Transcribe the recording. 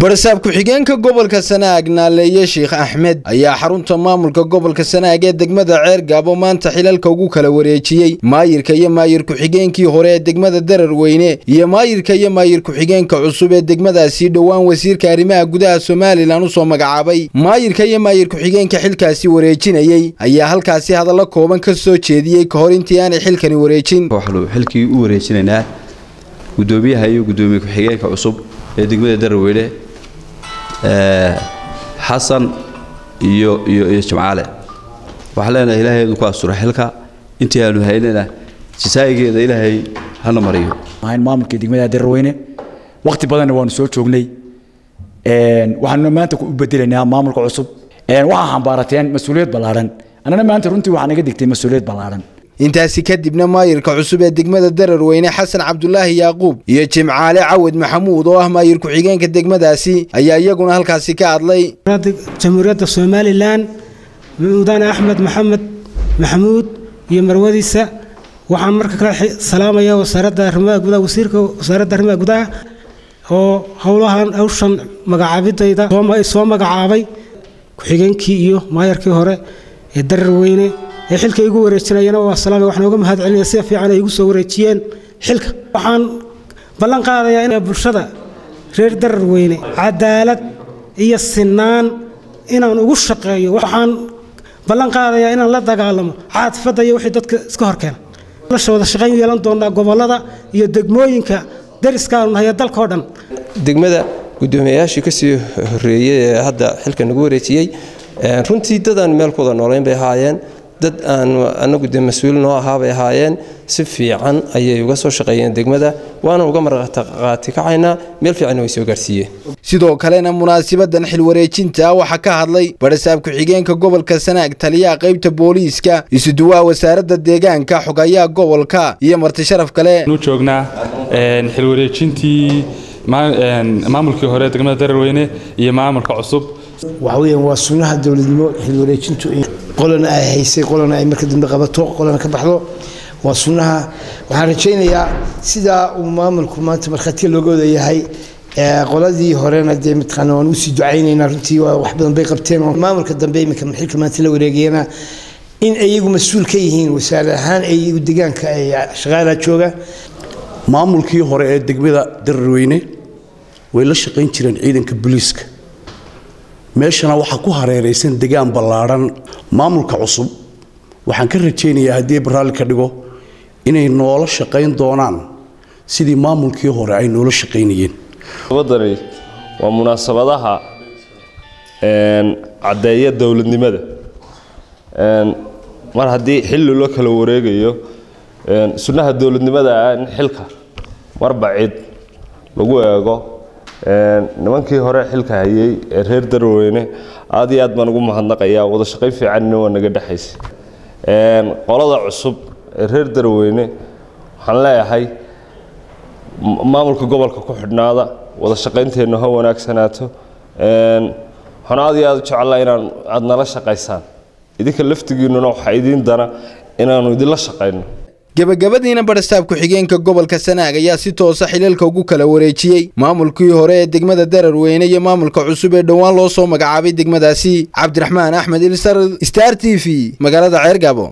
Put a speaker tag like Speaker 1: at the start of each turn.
Speaker 1: barasaab ku-xigeenka gobolka sanaag naaleeye sheekh axmed ayaa xarunta maamulka gobolka sanaag ee degmada ceergaabo maanta xilalka ugu kala wareejiyey maayirka iyo maayir ku-xigeenkii hore ee degmada dararweyne iyo maayirka iyo maayir ku-xigeenka cusub ee degmadaasi dhowaan wasiirka arrimaha gudaha somalilan u soo magacaabay. Maayirka iyo maayir ku-xigeenka xilkaasi wareejinayey ayaa halkaasi hadallo kooban ka soo jeediyey ka hor intii aanay xilkani wareejin.
Speaker 2: Xilkii u wareejinaynaa gudoomiyaha iyo gudoomiye ku-xigeenka cusub ee degmada dararweyne xasan iyo iyo iyo jimcaale waxaan leenahay ilaahay adu ku astura xilka. Intii aanu haynana jisaayigeeda ilaahay hana mariyo.
Speaker 3: Ahayn maamulkii degmada dararweyne waqti badanna waanu soo joognay. Waxaanuna maanta u bedelaynaa maamulka cusub. Waxaa xambaarateen mas'uuliyad ballaaran. Annana maanta runtii waxaa naga digtay mas'uuliyad ballaaran
Speaker 1: intaasi kadibna maayirka cusub ee degmada dararweyne xasan cabdulaahi yaaquub iyo jimcaale cawad maxamuud oo ah maayir ku-xigeenka degmadaasi ayaa iyaguna halkaasi ka hadlay.
Speaker 4: Jamhuuriyadda somalilan mudane axmed maxamed maxamuud iyo marwadiisa waxaan marka kale salaamaya wasaaradda arrimaha gudaha wasiirka wasaaradda arrimaha gudaha oo howlahan hawshan magacaabidayda soo magacaabay ku-xigeenkii iyo maayarkii hore ee dararweyne xilka igu wareejinayana waa salaam waxaan uga mahad celinaya sida fiican ay igu soo wareejiyeen xilka. Waxaan ballan qaadayaa in bulshada reer dararweyne cadaalad iyo sinaan inaan ugu shaqeeyo. Waxaan ballan qaadayaa inaan la dagaalamo caadfadda iyo wixii dadka iska horkeena wada shaqayn yeelan doonaa gobollada iyo degmooyinka dariskaanu nahay dalkao dhan.
Speaker 5: Degmada guddoomiyayaashii ka sii horeeyey ee hadda xilka nagu wareejiyey runtii dadaan meel kuwada noolayn bay ahaayeen dad aan anagu de mas'uul noo ahaa bay ahaayeen. Si fiican ayay uga soo shaqeeyeen degmada waana uga marqaati kacaynaa. Meel fiicanna way soo gaarsiiyeen.
Speaker 1: Sidoo kalena munaasibadan xil wareejinta waxaa ka hadlay barasaab ku-xigeenka gobolka sanaag taliyaha qaybta booliiska isuduwaha wasaaradda deegaanka xogayaha gobolka iyo marti sharaf kale.
Speaker 6: Nu joognaa xil wareejintii maamulkii hore degmada dararweyne iyo maamulka cusub.
Speaker 7: Waa sunnaha dowladnimo xil wareejintu qolana ay haysay qolana ay marka dambe qabato qolana ka baxdo waa sunnaha. Waxaan rajaynayaa sidaa uu maamulku maanta markhaatiya looga wada yahay qoladii horena dee mataqaana waan u sii ducaynaynaa runtii wax badan bay qabteen. Maamulka dambe iminka xilka maanta la wareegayana in iyagu mas'uul ka yihiin wasaare ahaan iyagu deegaanka ay shaqaalaa jooga.
Speaker 8: Maamulkii hore ee degmada dararweyne way la shaqayn jireen ciidanka booliiska meeshana waxaa ku hareeraysan degaan ballaadhan maamulka cusub. Waxaan ka rajaynayaa haddii baraalli ka dhigo inay noola shaqayn doonaan sidii maamulkii hore ay noola shaqaynayeen
Speaker 9: wadani waa munaasabadaha caddeeya dowladnimada. Mar haddii xilli loo kala wareegayo sunnaha dowladnimada ah in xilka marba cid lagu eego nimankii hore xilka hayay ee reer darweyne aad iyo aad baan ugu mahadnaqayaa wada shaqayn fiicanna waa naga dhexaysa qolada cusub ee reer darweyne waxaan leeyahay maamulka gobolka ku xidhnaada wada shaqaynteennu ha wanaagsanaato waxaan aad iyo aad u jecellaa inaan aad nala shaqaysaan. Idinka laftigiinnuna waxaa idiin dana inaannu idinla shaqayno
Speaker 1: gebagabadiina barasaab ku-xigeenka gobolka sanaag ayaa si toosa xilalka ugu kala wareejiyey. Maamulkii hore ee degmada dararweyne iyo maamulka cusub ee dhowaan loo soo magacaabay degmadaasi cabdiraxmaan axmed ilsar star t v magaalada ceergaabo